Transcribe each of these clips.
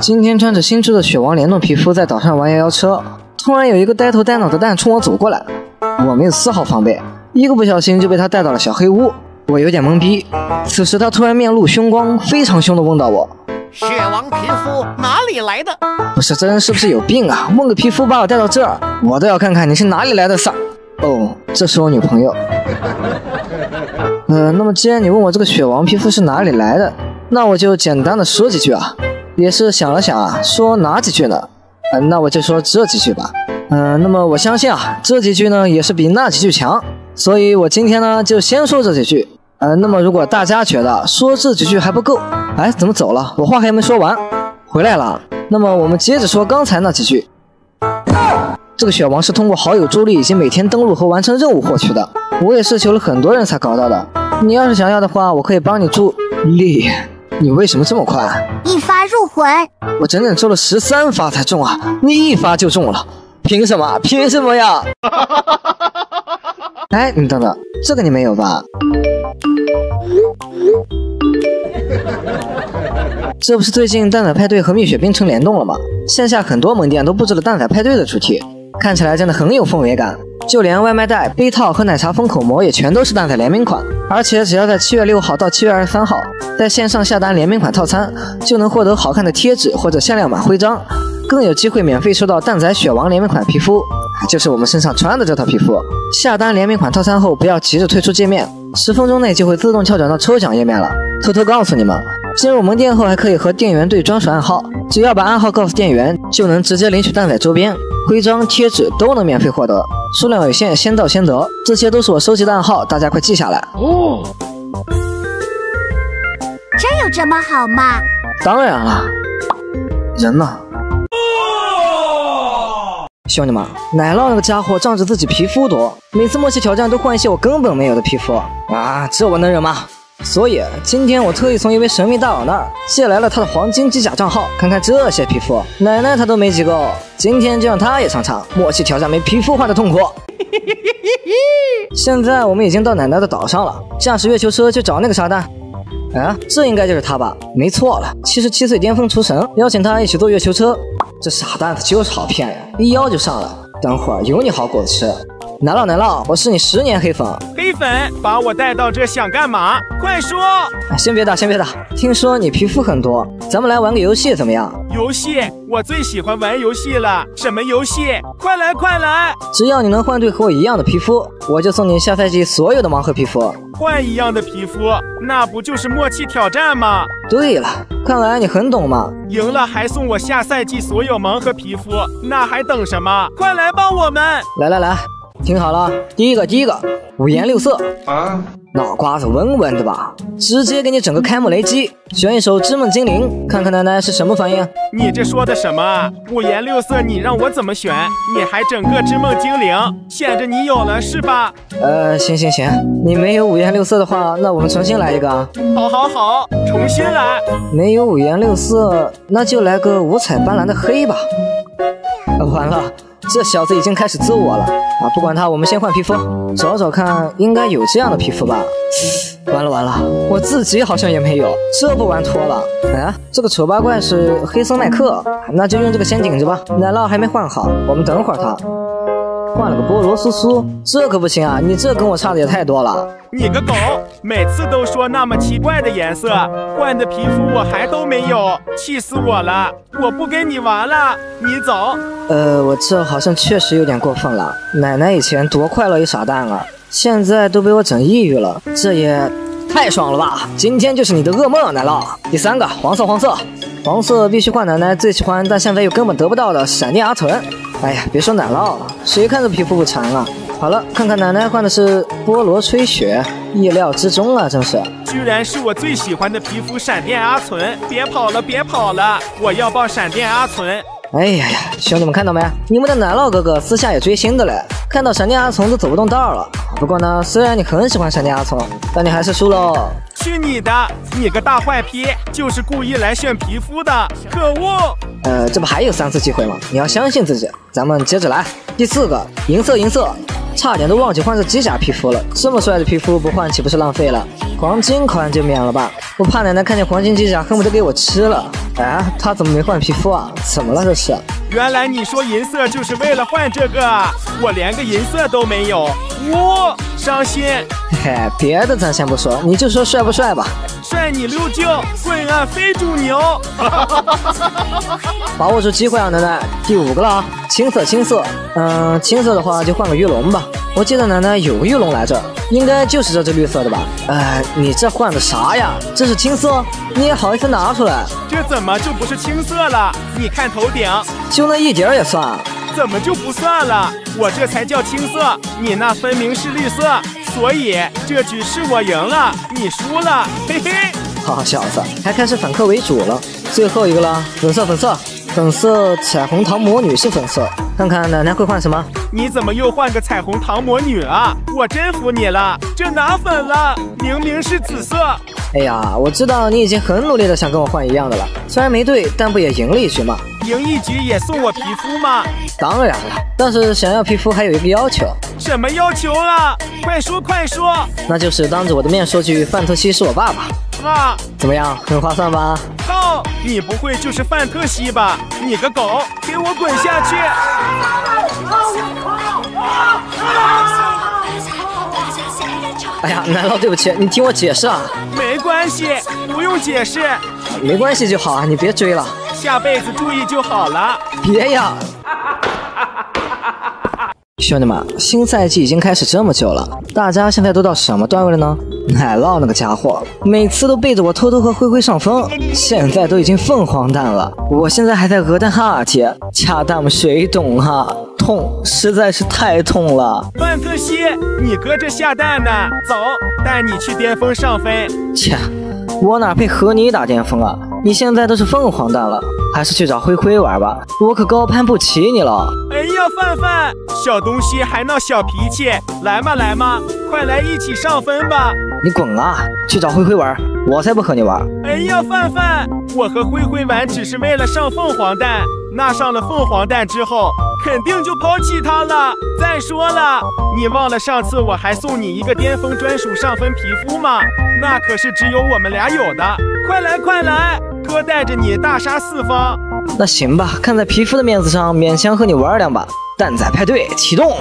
今天穿着新出的雪王联动皮肤在岛上玩摇摇车，突然有一个呆头呆脑的蛋冲我走过来，我没有丝毫防备，一个不小心就被他带到了小黑屋，我有点懵逼。此时他突然面露凶光，非常凶的问到我：“雪王皮肤哪里来的？不是这人是不是有病啊？问个皮肤把我带到这儿，我倒要看看你是哪里来的撒。哦，这是我女朋友。呃，那么既然你问我这个雪王皮肤是哪里来的，那我就简单的说几句啊。也是想了想啊，说哪几句呢？嗯，那我就说这几句吧。嗯，那么我相信啊，这几句呢也是比那几句强，所以我今天呢就先说这几句。嗯，那么如果大家觉得说这几句还不够，哎，怎么走了？我话还没说完，回来了。那么我们接着说刚才那几句。这个雪王是通过好友助力以及每天登录和完成任务获取的，我也是求了很多人才搞到的。你要是想要的话，我可以帮你助力。你为什么这么快？一发入魂，我整整抽了十三发才中啊！你一发就中了，凭什么？凭什么呀？哎，你等等，这个你没有吧？这不是最近蛋仔派对和蜜雪冰城联动了吗？线下很多门店都布置了蛋仔派对的主题，看起来真的很有氛围感。就连外卖袋、杯套和奶茶封口膜也全都是蛋仔联名款，而且只要在七月六号到七月二十三号在线上下单联名款套餐，就能获得好看的贴纸或者限量版徽章，更有机会免费收到蛋仔雪王联名款皮肤，就是我们身上穿的这套皮肤。下单联名款套餐后，不要急着退出界面，十分钟内就会自动跳转到抽奖页面了。偷偷告诉你们，进入门店后还可以和店员对专属暗号，只要把暗号告诉店员，就能直接领取蛋仔周边。徽章、贴纸都能免费获得，数量有限，先到先得。这些都是我收集的暗号，大家快记下来哦。真有这么好吗？当然了。人呢？兄弟们，奶酪那个家伙仗着自己皮肤多，每次默契挑战都换一些我根本没有的皮肤啊，这我能忍吗？所以今天我特意从一位神秘大佬那儿借来了他的黄金机甲账号，看看这些皮肤，奶奶他都没几个。今天就让他也尝尝默契挑战没皮肤换的痛苦。现在我们已经到奶奶的岛上了，驾驶月球车去找那个傻蛋。啊，这应该就是他吧？没错了，七十七岁巅峰厨神，邀请他一起坐月球车。这傻蛋子就是好骗呀，一邀就上了。等会儿有你好果子吃。奶酪奶酪，我是你十年黑粉。黑粉把我带到这想干嘛？快说！先别打，先别打。听说你皮肤很多，咱们来玩个游戏怎么样？游戏？我最喜欢玩游戏了。什么游戏？快来快来！只要你能换对和我一样的皮肤，我就送你下赛季所有的盲盒皮肤。换一样的皮肤，那不就是默契挑战吗？对了，看来你很懂嘛。赢了还送我下赛季所有盲盒皮肤，那还等什么？快来帮我们！来来来。听好了，第一个，第一个，五颜六色啊，脑瓜子稳稳的吧？直接给你整个开幕雷击，选一首《织梦精灵》，看看奶奶是什么反应。你这说的什么？五颜六色，你让我怎么选？你还整个《织梦精灵》，显着你有了是吧？呃，行行行，你没有五颜六色的话，那我们重新来一个。好，好，好，重新来。没有五颜六色，那就来个五彩斑斓的黑吧。完了。这小子已经开始自我了啊！不管他，我们先换皮肤，找找看，应该有这样的皮肤吧？完了完了，我自己好像也没有，这不玩脱了？哎，这个丑八怪是黑森麦克，那就用这个先顶着吧。奶酪还没换好，我们等会儿他。换了个菠萝酥酥，这可不行啊！你这跟我差的也太多了。你个狗，每次都说那么奇怪的颜色，换的皮肤我还都没有，气死我了！我不跟你玩了，你走。呃，我这好像确实有点过分了。奶奶以前多快乐一傻蛋啊，现在都被我整抑郁了，这也太爽了吧！今天就是你的噩梦，奶酪。第三个，黄色，黄色，黄色必须换奶奶最喜欢，但现在又根本得不到的闪电阿纯。哎呀，别说奶酪了，谁看这皮肤不馋啊？好了，看看奶奶换的是菠萝吹雪，意料之中啊，真是。居然是我最喜欢的皮肤闪电阿存，别跑了，别跑了，我要抱闪电阿存。哎呀呀，兄弟们看到没？你们的奶酪哥哥私下也追星的嘞，看到闪电阿纯都走不动道了。不过呢，虽然你很喜欢闪电阿纯，但你还是输喽。去你的！你个大坏批，就是故意来炫皮肤的，可恶！呃，这不还有三次机会吗？你要相信自己。咱们接着来，第四个，银色银色，差点都忘记换这机甲皮肤了。这么帅的皮肤不换岂不是浪费了？黄金考完就免了吧。我怕奶奶看见黄金机甲恨不得给我吃了。哎，他怎么没换皮肤啊？怎么了这是？原来你说银色就是为了换这个，我连个银色都没有，呜，伤心。嘿，别的咱先不说，你就说帅不帅吧？帅你六舅，滚啊，非主牛！把握住机会啊，奶奶！第五个了啊，青色，青色。嗯，青色的话就换个玉龙吧。我记得奶奶有个玉龙来着，应该就是这只绿色的吧？哎，你这换的啥呀？这是青色，你也好意思拿出来？这怎么就不是青色了？你看头顶，就那一点也算？怎么就不算了？我这才叫青色，你那分明是绿色。所以这局是我赢了，你输了，嘿嘿。好小子，还开始反客为主了。最后一个了，粉色粉色粉色，彩虹糖魔女是粉色。看看奶奶会换什么？你怎么又换个彩虹糖魔女啊？我真服你了，这哪粉了？明明是紫色。哎呀，我知道你已经很努力的想跟我换一样的了，虽然没对，但不也赢了一局吗？赢一局也送我皮肤吗？当然了，但是想要皮肤还有一个要求。什么要求啊？快说快说！那就是当着我的面说句范特西是我爸爸。啊，怎么样，很划算吧？靠，你不会就是范特西吧？你个狗，给我滚下去！哎呀，奶酪，对不起，你听我解释啊。没关系，不用解释。没关系就好啊，你别追了。下辈子注意就好了。别呀！兄弟们，新赛季已经开始这么久了，大家现在都到什么段位了呢？奶酪那个家伙，每次都背着我偷偷和灰灰上分，现在都已经凤凰蛋了，我现在还在鹅蛋哈阶，掐蛋谁懂啊？痛，实在是太痛了。范特西，你搁这下蛋呢？走，带你去巅峰上分。切，我哪配和你打巅峰啊？你现在都是凤凰蛋了，还是去找灰灰玩吧，我可高攀不起你了。哎呀，范范，小东西还闹小脾气，来嘛来嘛，快来一起上分吧。你滚啊，去找灰灰玩，我才不和你玩。哎呀，范范，我和灰灰玩只是为了上凤凰蛋，那上了凤凰蛋之后，肯定就抛弃他了。再说了，你忘了上次我还送你一个巅峰专属上分皮肤吗？那可是只有我们俩有的。快来快来！哥带着你大杀四方，那行吧，看在皮肤的面子上，勉强和你玩两把。蛋仔派对启动，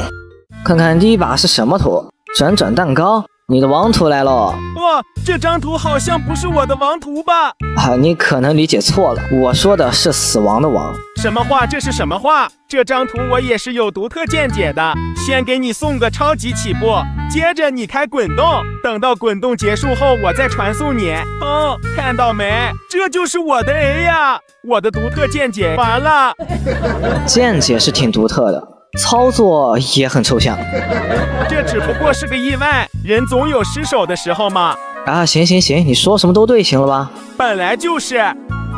看看第一把是什么图？转转蛋糕，你的王图来喽！哇，这张图好像不是我的王图吧？啊，你可能理解错了，我说的是死亡的王。什么话？这是什么话？这张图我也是有独特见解的。先给你送个超级起步，接着你开滚动，等到滚动结束后，我再传送你。哦，看到没？这就是我的 A 呀！我的独特见解完了。见解是挺独特的，操作也很抽象。这只不过是个意外，人总有失手的时候嘛。啊，行行行，你说什么都对，行了吧？本来就是。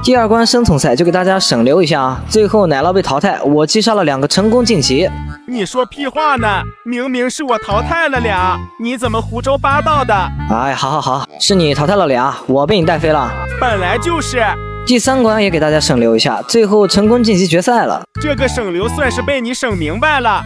第二关生存赛就给大家省流一下啊！最后奶酪被淘汰，我击杀了两个，成功晋级。你说屁话呢？明明是我淘汰了俩，你怎么胡诌八道的？哎，好好好，是你淘汰了俩，我被你带飞了。本来就是。第三关也给大家省流一下，最后成功晋级决赛了。这个省流算是被你省明白了。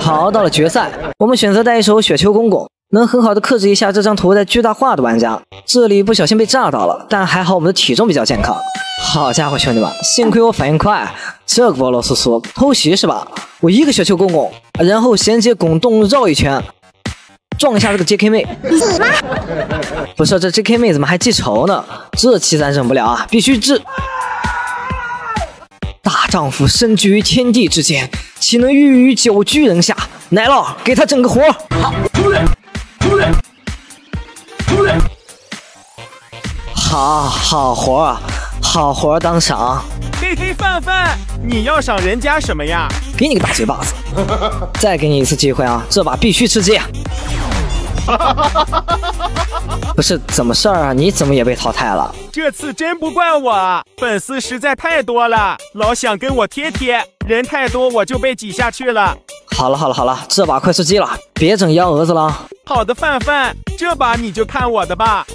好，到了决赛，我们选择带一手雪球公公。能很好的克制一下这张图在巨大化的玩家，这里不小心被炸到了，但还好我们的体重比较健康。好家伙，兄弟们，幸亏我反应快，这个俄罗斯叔偷袭是吧？我一个雪球公公，然后衔接拱动绕一圈，撞一下这个 JK 妹。死不是这 JK 妹怎么还记仇呢？这气咱忍不了啊，必须治！大丈夫身居于天地之间，岂能欲于久居人下？奶酪，给他整个活。好，出来。好好活啊，好活当赏。嘿嘿，范范，你要赏人家什么呀？给你个大嘴巴子。再给你一次机会啊，这把必须吃鸡。不是怎么事儿啊？你怎么也被淘汰了？这次真不怪我，粉丝实在太多了，老想跟我贴贴，人太多我就被挤下去了。好了好了好了，这把快吃鸡了，别整幺蛾子了。好的，范范，这把你就看我的吧。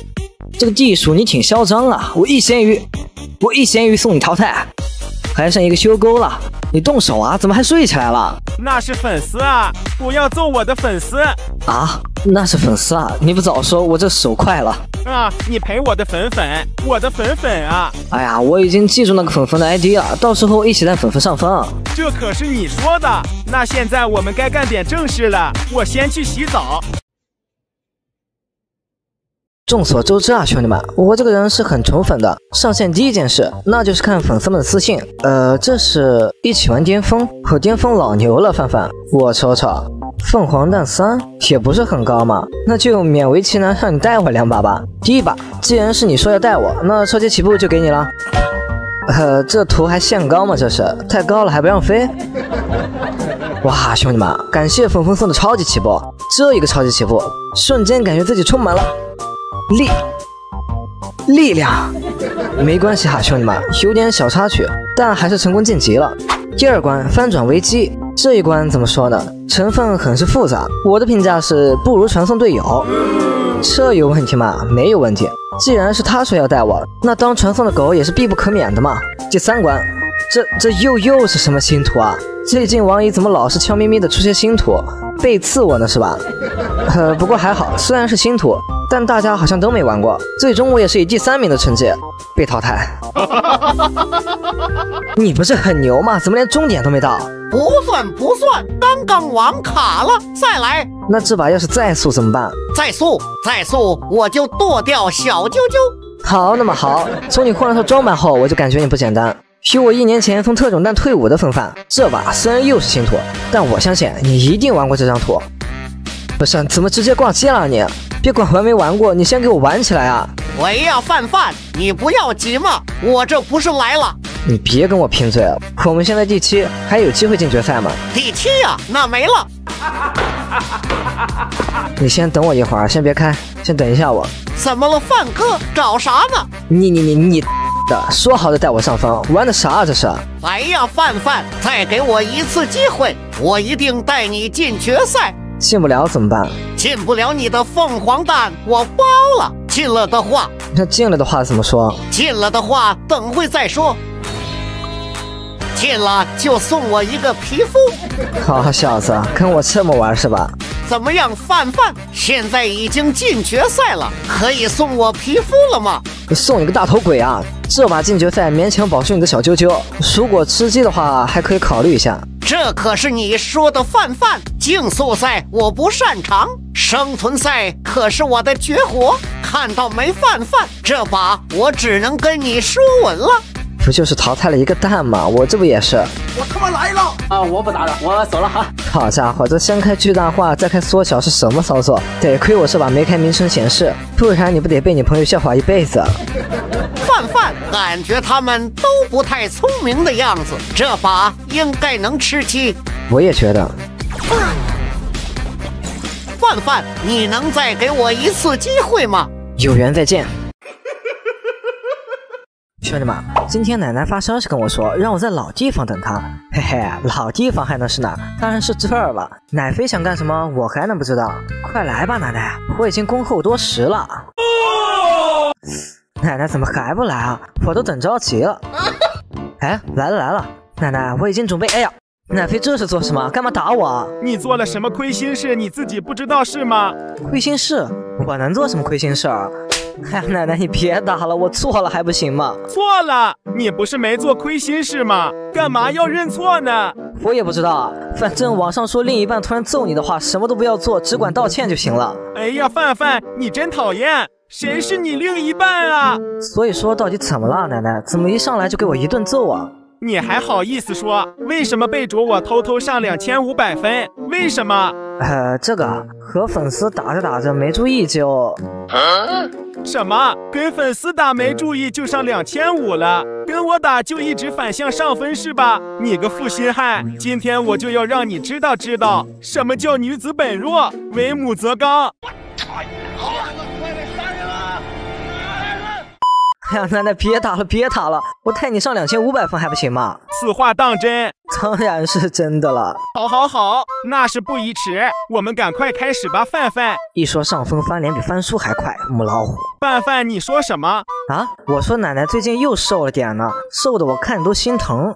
这个技术你挺嚣张啊！我一咸鱼，我一咸鱼送你淘汰。还剩一个修沟了。你动手啊？怎么还睡起来了？那是粉丝啊！不要揍我的粉丝啊！那是粉丝啊！你不早说，我这手快了啊！你赔我的粉粉，我的粉粉啊！哎呀，我已经记住那个粉粉的 ID 了，到时候一起在粉粉上分。这可是你说的。那现在我们该干点正事了，我先去洗澡。众所周知啊，兄弟们，我这个人是很宠粉的。上线第一件事，那就是看粉丝们的私信。呃，这是一起玩巅峰，我巅峰老牛了，范范。我瞅瞅，凤凰蛋三也不是很高嘛，那就勉为其难让你带我两把吧。第一把，既然是你说要带我，那超级起步就给你了。呃，这图还限高吗？这是太高了还不让飞？哇，兄弟们，感谢粉粉送的超级起步，这一个超级起步，瞬间感觉自己充满了。力力量没关系哈，兄弟们，有点小插曲，但还是成功晋级了。第二关翻转危机，这一关怎么说呢？成分很是复杂，我的评价是不如传送队友。这有问题吗？没有问题。既然是他说要带我，那当传送的狗也是必不可免的嘛。第三关，这这又又是什么新图啊？最近王姨怎么老是悄咪咪的出些新图？背刺我呢是吧？呃，不过还好，虽然是新图。但大家好像都没玩过，最终我也是以第三名的成绩被淘汰。你不是很牛吗？怎么连终点都没到？不算不算，刚刚网卡了，再来。那这把要是再速怎么办？再速再速，我就剁掉小啾啾。好，那么好。从你换了套装扮后，我就感觉你不简单。许我一年前从特种蛋退伍的风范，这把虽然又是新图，但我相信你一定玩过这张图。不是，怎么直接挂机了你？别管玩没玩过，你先给我玩起来啊！喂呀，范范，你不要急嘛，我这不是来了。你别跟我贫嘴了，我们现在第七，还有机会进决赛吗？第七呀，那没了。你先等我一会儿，先别开，先等一下我。怎么了，范哥？找啥呢？你你你你的，说好的带我上分，玩的啥这是？哎呀，范范，再给我一次机会，我一定带你进决赛。进不了怎么办？进不了你的凤凰蛋，我包了。进了的话，那进了的话怎么说？进了的话，等会再说。进了就送我一个皮肤。好小子，跟我这么玩是吧？怎么样，范范？现在已经进决赛了，可以送我皮肤了吗？送你个大头鬼啊！这把进决赛勉强保住你的小啾啾，如果吃鸡的话，还可以考虑一下。这可是你说的范范，竞速赛我不擅长，生存赛可是我的绝活。看到没，范范，这把我只能跟你说稳了。不就是淘汰了一个蛋吗？我这不也是？我他妈来了！啊，我不打了，我走了哈。好家伙，这先开巨大化，再开缩小是什么操作？得亏我这把没开名称显示，不然你不得被你朋友笑话一辈子。范范，感觉他们都不太聪明的样子，这把应该能吃鸡。我也觉得。范范，你能再给我一次机会吗？有缘再见。兄弟们，今天奶奶发消息跟我说，让我在老地方等她。嘿嘿，老地方还能是哪？当然是这儿了。奶妃想干什么，我还能不知道？快来吧，奶奶，我已经恭候多时了。哦奶奶怎么还不来啊？我都等着急了。哎，来了来了，奶奶，我已经准备。哎呀，奶妃这是做什么？干嘛打我？你做了什么亏心事？你自己不知道是吗？亏心事？我能做什么亏心事儿？哎呀，奶奶，你别打了，我错了还不行吗？错了，你不是没做亏心事吗？干嘛要认错呢？我也不知道，反正网上说另一半突然揍你的话，什么都不要做，只管道歉就行了。哎呀，范范，你真讨厌！谁是你另一半啊？所以说到底怎么了，奶奶？怎么一上来就给我一顿揍啊？你还好意思说？为什么背着我偷偷上两千五百分？为什么？呃，这个和粉丝打着打着没注意就。什么？跟粉丝打没注意就上两千五了？跟我打就一直反向上分是吧？你个负心汉！今天我就要让你知道知道什么叫女子本弱，为母则刚。我操！哎呀，奶奶别打了，别打了！我带你上两千五百分还不行吗？此话当真？当然是真的了。好，好，好，那是不宜迟，我们赶快开始吧，范范。一说上分翻脸比翻书还快，母老虎。范范，你说什么啊？我说奶奶最近又瘦了点呢，瘦的我看你都心疼。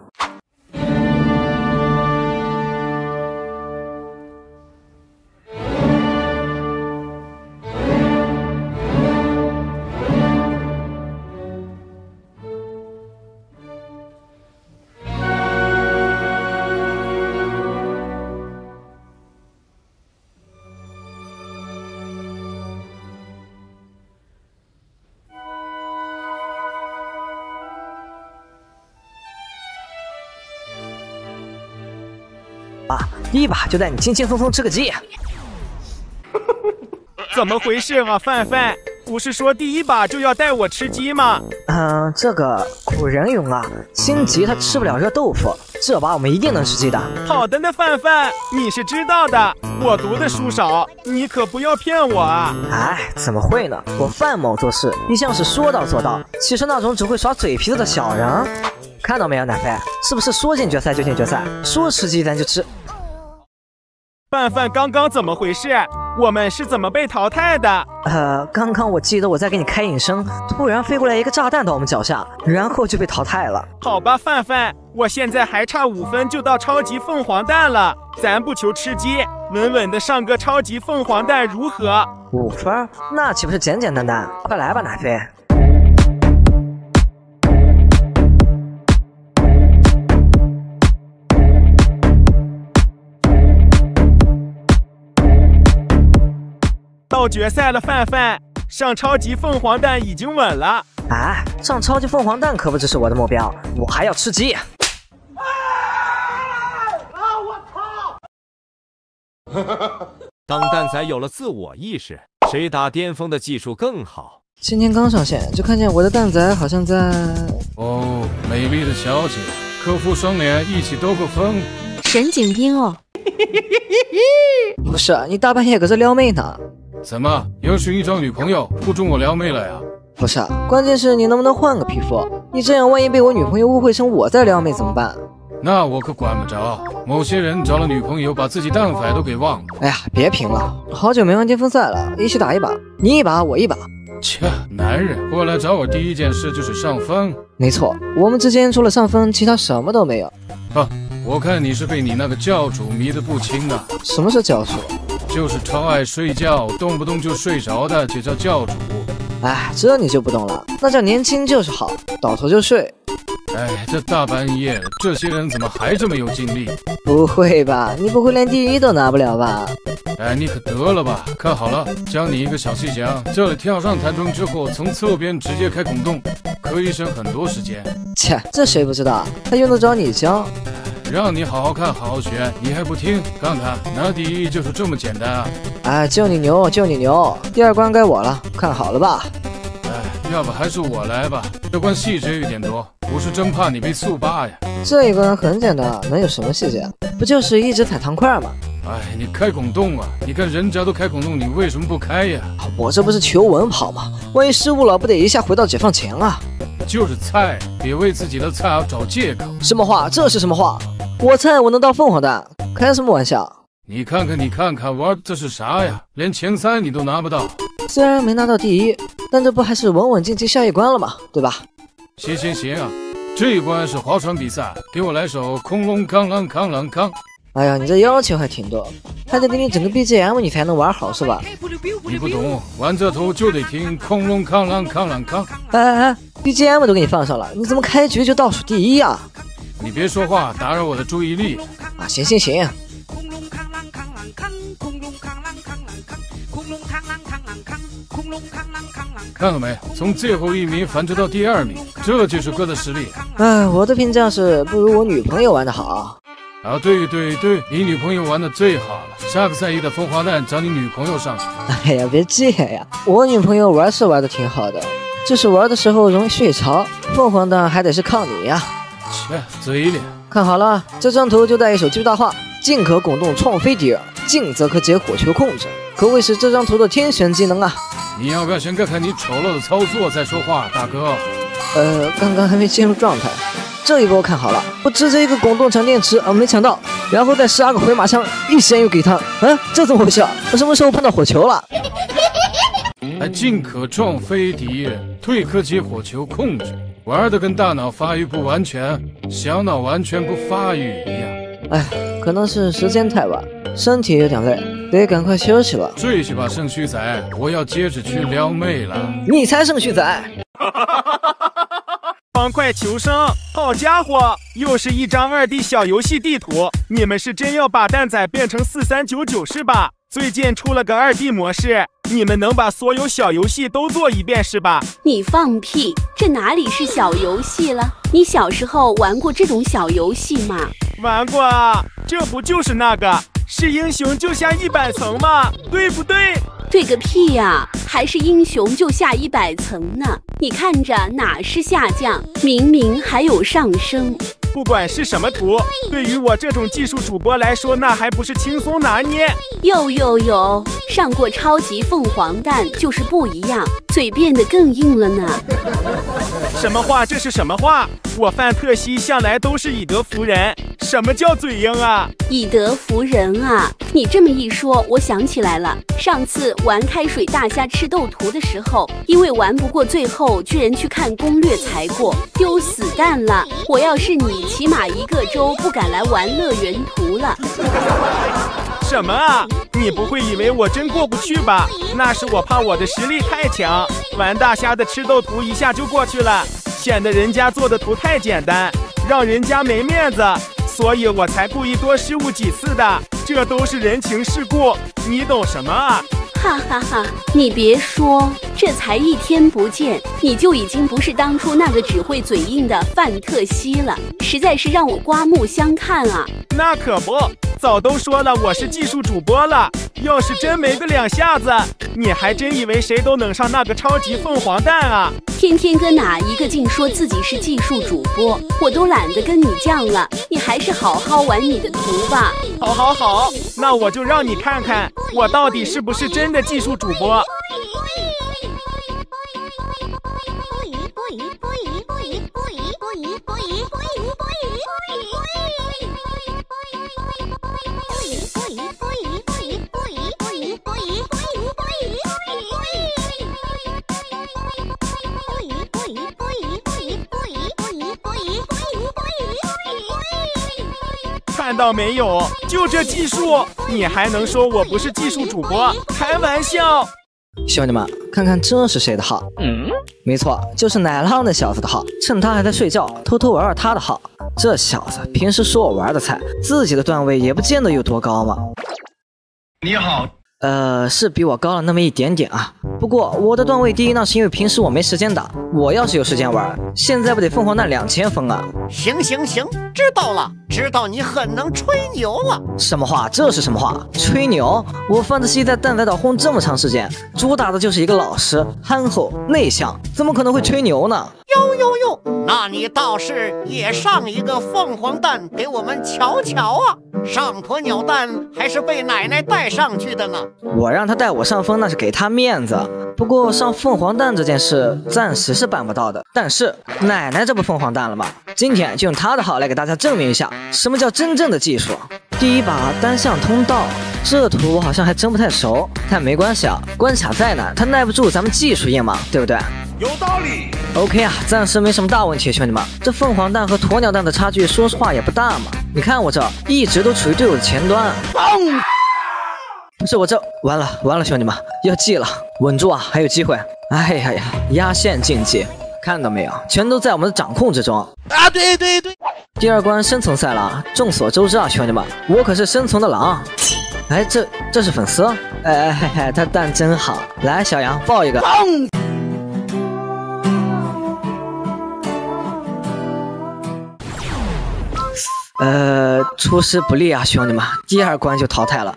就带你轻轻松松吃个鸡。怎么回事啊，范范？不是说第一把就要带我吃鸡吗？嗯，这个古人云啊，心急他吃不了热豆腐。这把我们一定能吃鸡的。好的呢，范范，你是知道的。我读的书少，你可不要骗我啊！哎，怎么会呢？我范某做事一向是说到做到，岂是那种只会耍嘴皮子的小人？看到没有，奶飞，是不是说进决赛就进决赛，说吃鸡咱就吃？范范，刚刚怎么回事？我们是怎么被淘汰的？呃，刚刚我记得我在给你开隐身，突然飞过来一个炸弹到我们脚下，然后就被淘汰了。好吧，范范，我现在还差五分就到超级凤凰蛋了，咱不求吃鸡，稳稳的上个超级凤凰蛋如何？五分？那岂不是简简单单？快来吧，奶飞。到决赛了，范范上超级凤凰蛋已经稳了。哎，上超级凤凰蛋可不只是我的目标，我还要吃鸡。啊！我操！当蛋仔有了自我意识，谁打巅峰的技术更好？今天刚上线就看见我的蛋仔好像在……哦，美丽的小姐，可否双脸一起兜个风。神经病哦！不是你大半夜搁这撩妹呢？怎么又是一找女朋友不准我撩妹了呀？不是，关键是你能不能换个皮肤？你这样万一被我女朋友误会成我在撩妹怎么办？那我可管不着。某些人找了女朋友，把自己蛋仔都给忘了。哎呀，别贫了，好久没玩巅峰赛了，一起打一把，你一把我一把。切，男人过来找我第一件事就是上分。没错，我们之间除了上分，其他什么都没有。啊，我看你是被你那个教主迷得不轻啊。什么是教主？就是超爱睡觉，动不动就睡着的，就叫教主。哎，这你就不懂了，那叫年轻就是好，倒头就睡。哎，这大半夜的，这些人怎么还这么有精力？不会吧？你不会连第一都拿不了吧？哎，你可得了吧！看好了，教你一个小细节啊，这里跳上弹中之后，从侧边直接开孔洞，可以省很多时间。切，这谁不知道？还用得着你教？让你好好看，好好学，你还不听？看看，拿第一就是这么简单啊！哎，就你牛，就你牛！第二关该我了，看好了吧？哎，要不还是我来吧，这关细节有点多，我是真怕你被速霸呀。这一关很简单，能有什么细节？不就是一直踩糖块吗？哎，你开孔洞啊！你看人家都开孔洞，你为什么不开呀？我这不是求稳跑吗？万一失误了，不得一下回到解放前啊？就是菜，别为自己的菜找借口。什么话？这是什么话？我菜我能当凤凰蛋，开什么玩笑？你看看，你看看，玩这是啥呀？连前三你都拿不到。虽然没拿到第一，但这不还是稳稳晋级下一关了吗？对吧？行行行啊，这一关是划船比赛，给我来首空龙康啷康啷康。哎呀，你这要求还挺多，还得给你整个 BGM 你才能玩好是吧？你不懂，玩这头就得听空龙康啷康啷康。哎哎哎，BGM 都给你放上了，你怎么开局就倒数第一啊？你别说话，打扰我的注意力。啊，行行行。看到没？从最后一名繁殖到第二名，这就是哥的实力。哎，我的评价是不如我女朋友玩的好。啊，对对对，你女朋友玩的最好了。下个赛季的风华蛋找你女朋友上去。哎呀，别介呀，我女朋友玩是玩的挺好的，就是玩的时候容易睡着。凤凰蛋还得是靠你呀。切，嘴脸！看好了，这张图就带一手巨大化，进可拱动创飞碟，进则可解火球控制，可谓是这张图的天选技能啊！你要不要先看看你丑陋的操作再说话，大哥？呃，刚刚还没进入状态，这一波看好了，我直接一个滚动抢电池，啊，没抢到，然后再十二个回马枪，一闪又给他，嗯，这怎么回事？我什么时候碰到火球了？还 进可撞飞敌人，退可解火球控制。玩的跟大脑发育不完全、小脑完全不发育一样。哎，可能是时间太晚，身体有点累，得赶快休息了。睡去吧，肾虚仔，我要接着去撩妹了。你才肾虚仔！方块求生，好家伙，又是一张二 D 小游戏地图。你们是真要把蛋仔变成四三九九是吧？最近出了个二 D 模式，你们能把所有小游戏都做一遍是吧？你放屁，这哪里是小游戏了？你小时候玩过这种小游戏吗？玩过啊，这不就是那个是英雄就下一百层吗？对不对？对个屁呀！还是英雄就下一百层呢？你看着哪是下降，明明还有上升。不管是什么图，对于我这种技术主播来说，那还不是轻松拿捏？有有有，上过超级凤凰蛋就是不一样，嘴变得更硬了呢。什么话？这是什么话？我范特西向来都是以德服人。什么叫嘴硬啊？以德服人啊！你这么一说，我想起来了，上次玩开水大虾吃豆图的时候，因为玩不过，最后居然去看攻略才过，丢死蛋了！我要是你，起码一个周不敢来玩乐园图了。什么啊？你不会以为我真过不去吧？那是我怕我的实力太强，玩大虾的吃豆图一下就过去了，显得人家做的图太简单，让人家没面子。所以我才故意多失误几次的，这都是人情世故，你懂什么啊？哈哈哈！你别说，这才一天不见，你就已经不是当初那个只会嘴硬的范特西了，实在是让我刮目相看啊！那可不，早都说了我是技术主播了，要是真没个两下子，你还真以为谁都能上那个超级凤凰蛋啊？天天跟哪一个净说自己是技术主播，我都懒得跟你犟了。你还是好好玩你的图吧。好，好，好，好那我就让你看看我到底是不是真的技术主播。到没有？就这技术，你还能说我不是技术主播？开玩笑！兄弟们，看看这是谁的号？嗯，没错，就是奶浪那小子的号。趁他还在睡觉，偷偷玩玩他的号。这小子平时说我玩的菜，自己的段位也不见得有多高嘛。你好。呃，是比我高了那么一点点啊。不过我的段位低，那是因为平时我没时间打。我要是有时间玩，现在不得凤凰蛋两千分啊？行行行，知道了，知道你很能吹牛了。什么话？这是什么话？吹牛？我范子熙在蛋仔岛混这么长时间，主打的就是一个老实、憨厚、内向，怎么可能会吹牛呢？呦呦呦，那你倒是也上一个凤凰蛋给我们瞧瞧啊！上鸵鸟蛋还是被奶奶带上去的呢。我让他带我上峰，那是给他面子。不过上凤凰蛋这件事暂时是办不到的。但是奶奶这不凤凰蛋了吗？今天就用他的号来给大家证明一下，什么叫真正的技术。第一把单向通道，这图我好像还真不太熟，但没关系啊，关卡再难，它耐不住咱们技术硬嘛，对不对？有道理。OK 啊，暂时没什么大问题，兄弟们。这凤凰蛋和鸵鸟蛋的差距，说实话也不大嘛。你看我这一直都处于队友的前端。不是我这完了完了，兄弟们要记了，稳住啊，还有机会。哎呀呀，压线竞技，看到没有？全都在我们的掌控之中啊！对对对。第二关生存赛了，众所周知啊，兄弟们，我可是生存的狼。哎，这这是粉丝？哎哎嘿嘿，他蛋真好，来小杨抱一个。呃，出师不利啊，兄弟们，第二关就淘汰了。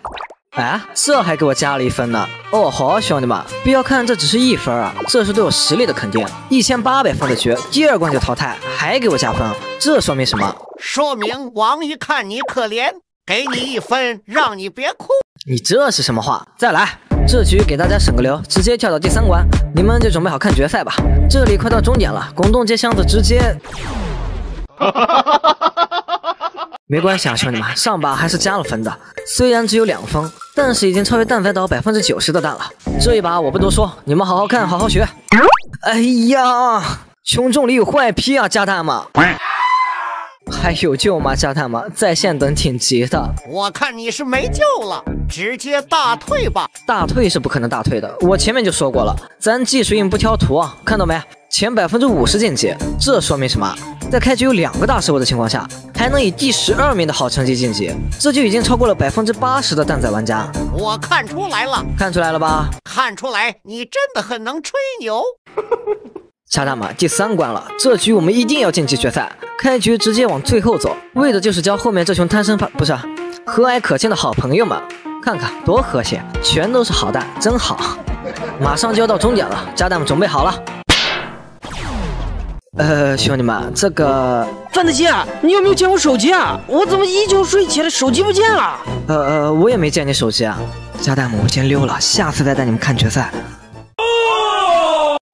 哎，这还给我加了一分呢。哦好，兄弟们，不要看这只是一分啊，这是对我实力的肯定。一千八百分的局，第二关就淘汰，还给我加分，这说明什么？说明王一看你可怜，给你一分，让你别哭。你这是什么话？再来，这局给大家省个流，直接跳到第三关。你们就准备好看决赛吧。这里快到终点了，滚动接箱子，直接。没关系啊，兄弟们，上把还是加了分的，虽然只有两分，但是已经超越蛋仔岛百分之九十的蛋了。这一把我不多说，你们好好看，好好学。哎呀，群众里有坏批啊，加蛋吗？还有救吗，加蛋吗？在线等挺急的。我看你是没救了，直接大退吧。大退是不可能大退的，我前面就说过了，咱技术硬不挑图啊，看到没？前百分之五十晋级，这说明什么？在开局有两个大失误的情况下，还能以第十二名的好成绩晋级，这就已经超过了百分之八十的蛋仔玩家。我看出来了，看出来了吧？看出来，你真的很能吹牛。加蛋嘛，第三关了，这局我们一定要晋级决赛。开局直接往最后走，为的就是教后面这群贪生怕不是和蔼可亲的好朋友们，看看多和谐，全都是好蛋，真好。马上就要到终点了，炸弹们准备好了。呃，兄弟们，这个范德西，你有没有见我手机啊？我怎么一觉睡起来手机不见了？呃呃，我也没见你手机啊。炸弹们，我先溜了，下次再带你们看决赛。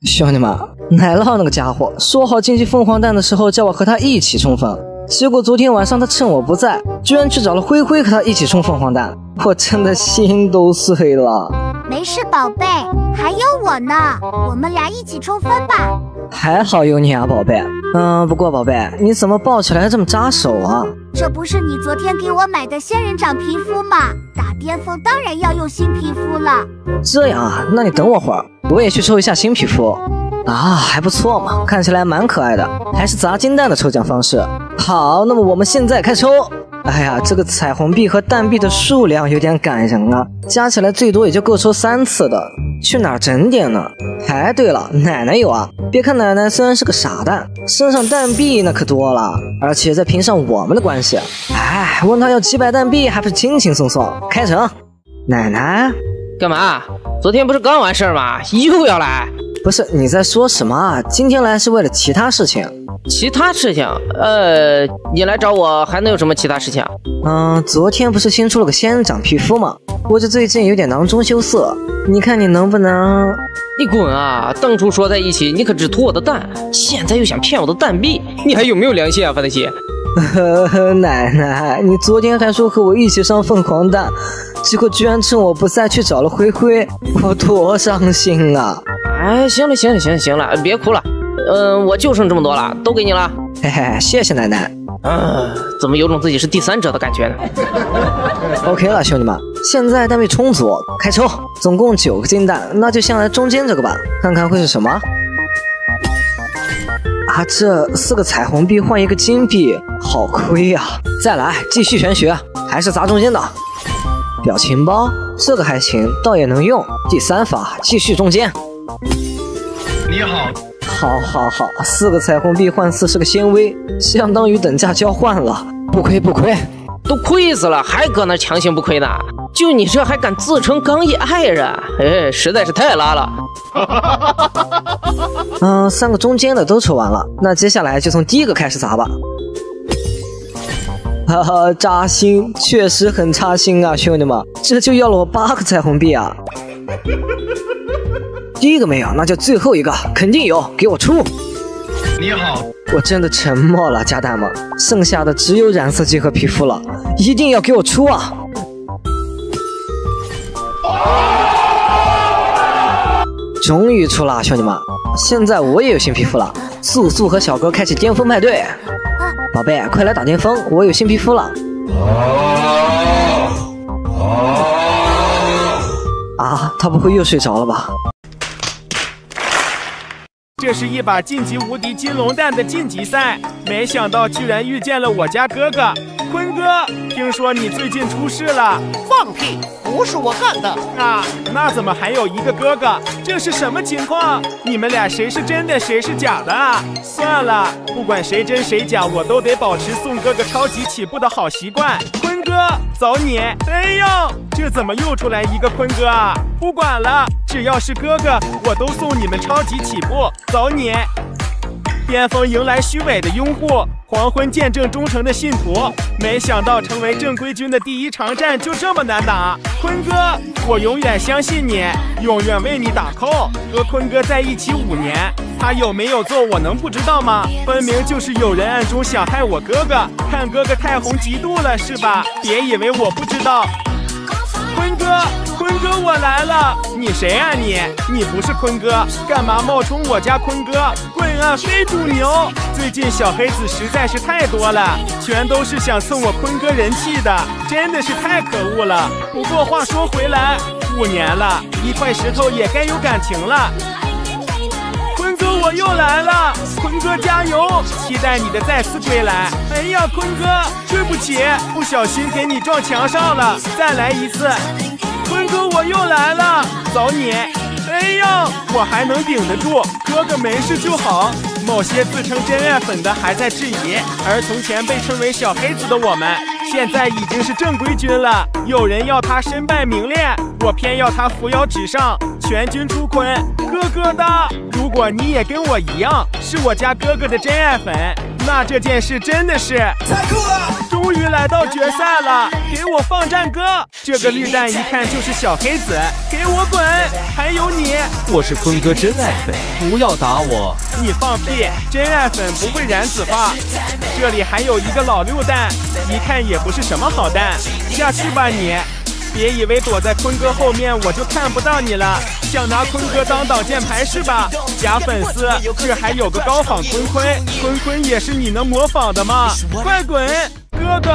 兄弟们，奶酪那个家伙说好晋级凤凰蛋的时候叫我和他一起冲锋，结果昨天晚上他趁我不在，居然去找了灰灰和他一起冲凤凰蛋，我真的心都碎了。没事，宝贝，还有我呢，我们俩一起冲分吧。还好有你啊，宝贝。嗯，不过宝贝，你怎么抱起来这么扎手啊？这不是你昨天给我买的仙人掌皮肤吗？打巅峰当然要用新皮肤了。这样啊，那你等我会儿，我也去抽一下新皮肤。啊，还不错嘛，看起来蛮可爱的，还是砸金蛋的抽奖方式。好，那么我们现在开抽。哎呀，这个彩虹币和蛋币的数量有点感人啊，加起来最多也就够抽三次的，去哪儿整点呢？哎，对了，奶奶有啊。别看奶奶虽然是个傻蛋，身上蛋币那可多了，而且再凭上我们的关系，哎，问她要几百蛋币还不是轻轻松松？开成。奶奶，干嘛？昨天不是刚完事儿吗？又要来？不是你在说什么啊？今天来是为了其他事情。其他事情？呃，你来找我还能有什么其他事情？嗯，昨天不是新出了个仙人掌皮肤吗？我这最近有点囊中羞涩，你看你能不能？你滚啊！当初说在一起，你可只图我的蛋，现在又想骗我的蛋币，你还有没有良心啊，范德西？呵呵，奶奶，你昨天还说和我一起上凤凰蛋，结果居然趁我不在去找了灰灰，我多伤心啊！哎，行了行了行了行了，别哭了。嗯，我就剩这么多了，都给你了。嘿嘿，谢谢奶奶。嗯，怎么有种自己是第三者的感觉呢？OK 了，兄弟们，现在蛋币充足，开抽，总共九个金蛋，那就先来中间这个吧，看看会是什么。啊，这四个彩虹币换一个金币，好亏呀！再来，继续玄学，还是砸中间的。表情包，这个还行，倒也能用。第三发，继续中间。你好，好，好，好，四个彩虹币换四十个纤维，相当于等价交换了，不亏不亏，都亏死了，还搁那强行不亏呢？就你这还敢自称刚毅爱人？哎，实在是太拉了。嗯，三个中间的都抽完了，那接下来就从第一个开始砸吧。哈哈，扎心，确实很扎心啊，兄弟们，这就要了我八个彩虹币啊！第一个没有，那就最后一个肯定有，给我出！你好，我真的沉默了，家蛋们，剩下的只有染色剂和皮肤了，一定要给我出啊！终于出了，兄弟们，现在我也有新皮肤了。速速和小哥开启巅峰派对，宝贝，快来打巅峰，我有新皮肤了。啊，他不会又睡着了吧？这是一把晋级无敌金龙蛋的晋级赛，没想到居然遇见了我家哥哥。坤哥。听说你最近出事了？放屁！不是我干的啊！那怎么还有一个哥哥？这是什么情况？你们俩谁是真的，谁是假的啊？算了，不管谁真谁假，我都得保持送哥哥超级起步的好习惯。坤哥，走你！哎呦，这怎么又出来一个坤哥啊？不管了，只要是哥哥，我都送你们超级起步。走你！巅峰迎来虚伪的拥护，黄昏见证忠诚的信徒。没想到成为正规军的第一场战就这么难打，坤哥，我永远相信你，永远为你打 call。和坤哥在一起五年，他有没有做我能不知道吗？分明就是有人暗中想害我哥哥，看哥哥太红嫉妒了是吧？别以为我不知道。坤哥，坤哥，我来了！你谁啊你？你不是坤哥，干嘛冒充我家坤哥？滚啊，非主牛！最近小黑子实在是太多了，全都是想蹭我坤哥人气的，真的是太可恶了。不过话说回来，五年了，一块石头也该有感情了。我又来了！坤哥加油，期待你的再次归来。哎呀，坤哥，对不起，不小心给你撞墙上了，再来一次。坤哥，我又来了，走你！哎呀，我还能顶得住，哥哥没事就好。某些自称真爱粉的还在质疑，而从前被称为小黑子的我们，现在已经是正规军了。有人要他身败名裂，我偏要他扶摇直上，全军出坤。哥哥的，如果你也跟我一样，是我家哥哥的真爱粉，那这件事真的是太酷了！终于来到决赛了，给我放战歌！这个绿蛋一看就是小黑子，给我滚！还有你，我是坤哥真爱粉，不要打我！你放屁！真爱粉不会染紫发。这里还有一个老六蛋，一看也不是什么好蛋，下去吧你！别以为躲在坤哥后面我就看不到你了，想拿坤哥当挡箭牌是吧？假粉丝，这还有个高仿坤坤，坤坤也是你能模仿的吗？快滚！哥哥，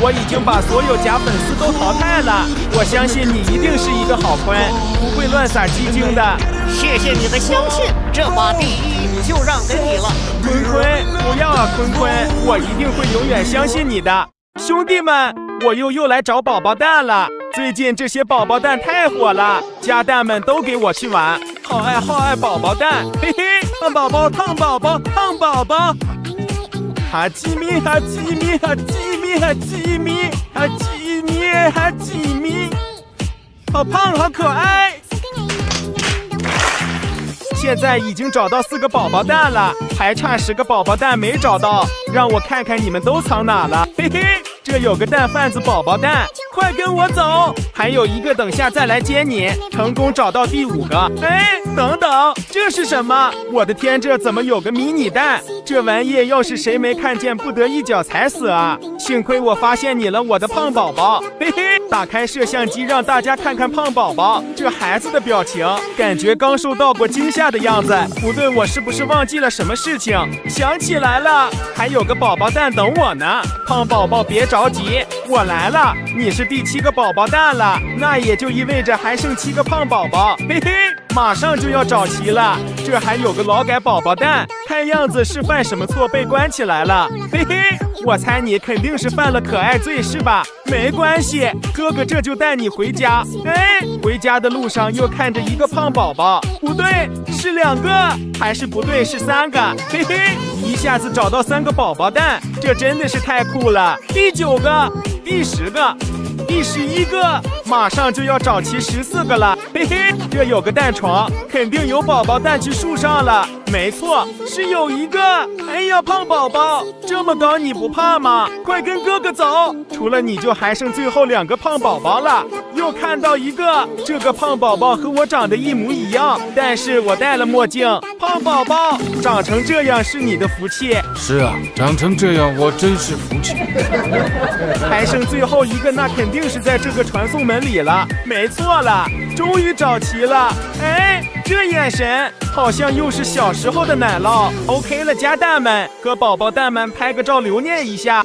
我已经把所有假粉丝都淘汰了。我相信你一定是一个好坤，不会乱撒鸡精的。谢谢你的相信，这把第一就让给你了。坤坤，不要啊，坤坤，我一定会永远相信你的。兄弟们，我又又来找宝宝蛋了。最近这些宝宝蛋太火了，家蛋们都给我去玩，好爱好爱宝宝蛋，嘿嘿，胖宝宝胖宝宝胖宝宝。哈基米哈基米哈基米哈基米哈基米哈基米，好胖好可爱。现在已经找到四个宝宝蛋了，还差十个宝宝蛋没找到，让我看看你们都藏哪了。嘿嘿，这有个蛋贩子宝宝蛋。快跟我走！还有一个，等下再来接你。成功找到第五个。哎，等等，这是什么？我的天，这怎么有个迷你蛋？这玩意要是谁没看见，不得一脚踩死啊！幸亏我发现你了，我的胖宝宝。嘿嘿，打开摄像机，让大家看看胖宝宝这孩子的表情，感觉刚受到过惊吓的样子。不对，我是不是忘记了什么事情？想起来了，还有个宝宝蛋等我呢。胖宝宝别着急，我来了。你是？第七个宝宝蛋了，那也就意味着还剩七个胖宝宝，嘿嘿，马上就要找齐了。这还有个劳改宝宝蛋，看样子是犯什么错被关起来了，嘿嘿，我猜你肯定是犯了可爱罪是吧？没关系，哥哥这就带你回家。哎，回家的路上又看着一个胖宝宝，不对，是两个，还是不对，是三个，嘿嘿，一下子找到三个宝宝蛋，这真的是太酷了。第九个，第十个。第十一个，马上就要找齐十四个了，嘿嘿，这有个蛋床，肯定有宝宝蛋去树上了。没错，是有一个。哎呀，胖宝宝，这么高你不怕吗？快跟哥哥走！除了你就还剩最后两个胖宝宝了。又看到一个，这个胖宝宝和我长得一模一样，但是我戴了墨镜。胖宝宝长成这样是你的福气。是啊，长成这样我真是福气。还剩最后一个，那肯定是在这个传送门里了。没错了，终去找齐了。哎，这眼神。好像又是小时候的奶酪。OK 了，家蛋们和宝宝蛋们拍个照留念一下。